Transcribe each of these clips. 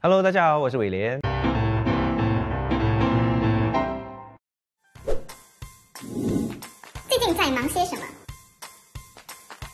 Hello，大家好，我是伟廉。最近在忙些什么？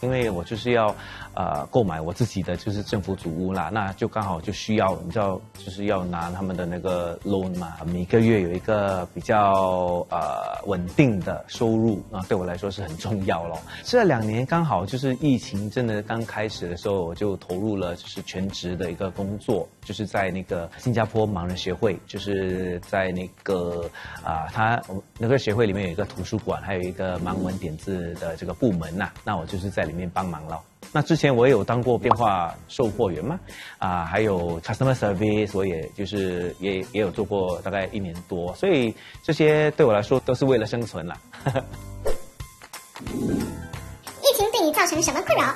因为我就是要，呃，购买我自己的就是政府主屋啦，那就刚好就需要，你知道，就是要拿他们的那个 loan 嘛，每个月有一个比较呃稳定的收入啊，对我来说是很重要咯。这两年刚好就是疫情真的刚开始的时候，我就投入了就是全职的一个工作，就是在那个新加坡盲人协会，就是在那个啊，他那个协会里面有一个图书馆，还有一个盲文点字的这个部门呐，那我就是在里里面帮忙了。那之前我也有当过电话售货员嘛，啊，还有 customer service，我也就是也也有做过大概一年多，所以这些对我来说都是为了生存啦。疫情对你造成什么困扰？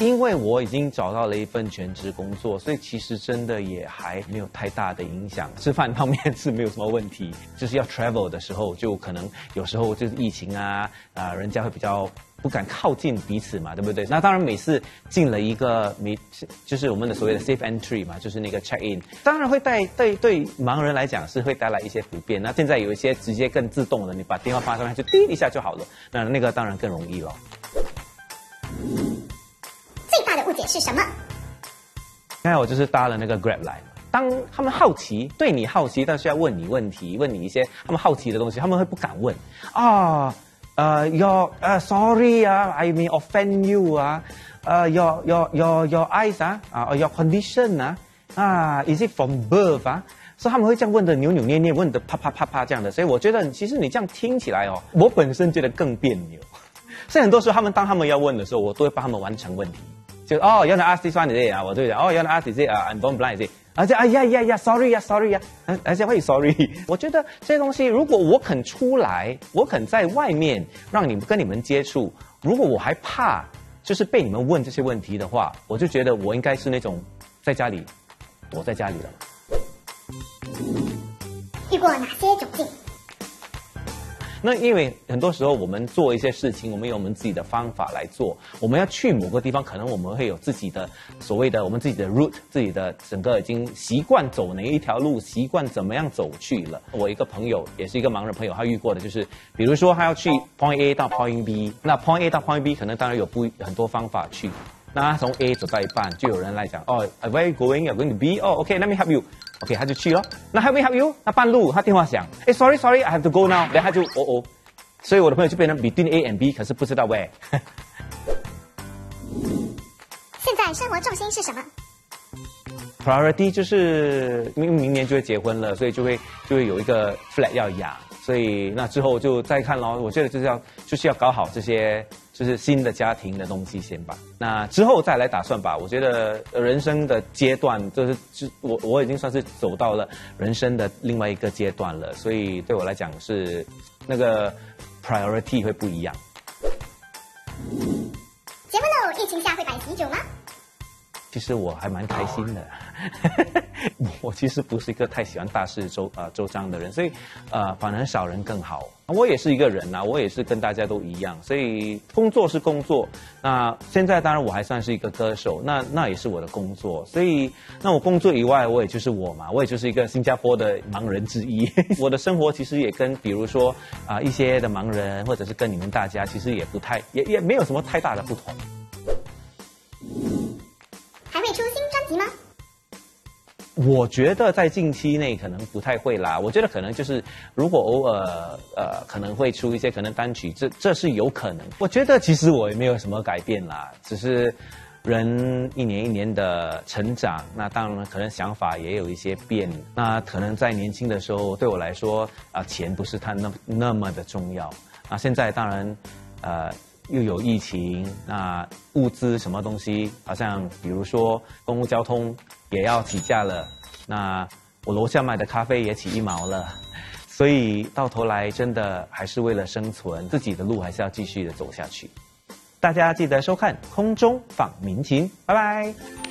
因为我已经找到了一份全职工作，所以其实真的也还没有太大的影响。吃饭方面是没有什么问题，就是要 travel 的时候，就可能有时候就是疫情啊，啊，人家会比较不敢靠近彼此嘛，对不对？那当然每次进了一个没就是我们的所谓的 safe entry 嘛，就是那个 check in，当然会带对对盲人来讲是会带来一些不便。那现在有一些直接更自动的，你把电话放上面就滴一下就好了，那那个当然更容易了。是什么？刚才我就是搭了那个 Grab 来，当他们好奇，对你好奇，但是要问你问题，问你一些他们好奇的东西，他们会不敢问啊，呃，your 呃，sorry 啊，I may offend you 啊，呃，your your your your eyes 啊，啊，your condition 啊，啊，is it from birth 啊？所以他们会这样问的扭扭捏捏，问的啪啪啪啪这样的，所以我觉得其实你这样听起来哦，我本身觉得更别扭。所以很多时候他们当他们要问的时候，我都会帮他们完成问题。就哦，要 ask this one is it 啊，我就讲哦，要 ask is it 啊，I'm born blind is it，而且哎呀呀呀，sorry 呀，sorry 呀，而且会 sorry。我觉得这些东西，如果我肯出来，我肯在外面让你们跟你们接触，如果我还怕就是被你们问这些问题的话，我就觉得我应该是那种在家里躲在家里了。遇过哪些窘境？那因为很多时候我们做一些事情，我们有我们自己的方法来做。我们要去某个地方，可能我们会有自己的所谓的我们自己的 route，自己的整个已经习惯走哪一条路，习惯怎么样走去了。我一个朋友也是一个盲人朋友，他遇过的就是，比如说他要去 point A 到 point B，那 point A 到 point B 可能当然有不很多方法去。那他从 A 走到一半，就有人来讲哦，Where you going? are going to B? Oh, OK, let me help you. OK，他就去了。那 Help me help you？那半路他电话响，哎，Sorry, Sorry, I have to go now。然后他就哦哦，所以我的朋友就变成 between A and B，可是不知道 where。现在生活重心是什么？Priority 就是明明年就会结婚了，所以就会就会有一个 flat 要养，所以那之后就再看咯。我觉得就是要就是要搞好这些就是新的家庭的东西先吧。那之后再来打算吧。我觉得人生的阶段就是我我已经算是走到了人生的另外一个阶段了，所以对我来讲是那个 priority 会不一样。结婚喽，疫情下会摆喜酒吗？其实我还蛮开心的，我其实不是一个太喜欢大事周啊周章的人，所以呃反而少人更好。我也是一个人呐、我也是跟大家都一样，所以工作是工作。那现在当然我还算是一个歌手，那那也是我的工作，所以那我工作以外，我也就是我嘛，我也就是一个新加坡的盲人之一。我的生活其实也跟比如说啊、一些的盲人，或者是跟你们大家，其实也不太也也没有什么太大的不同。吗？我觉得在近期内可能不太会啦。我觉得可能就是如果偶尔呃可能会出一些可能单曲，这这是有可能。我觉得其实我也没有什么改变啦，只是人一年一年的成长，那当然可能想法也有一些变。那可能在年轻的时候对我来说啊、钱不是他那那么的重要。那现在当然呃。又有疫情，那物资什么东西，好像比如说公共交通也要起价了，那我楼下卖的咖啡也起一毛了，所以到头来真的还是为了生存，自己的路还是要继续的走下去。大家记得收看空中访民情，拜拜。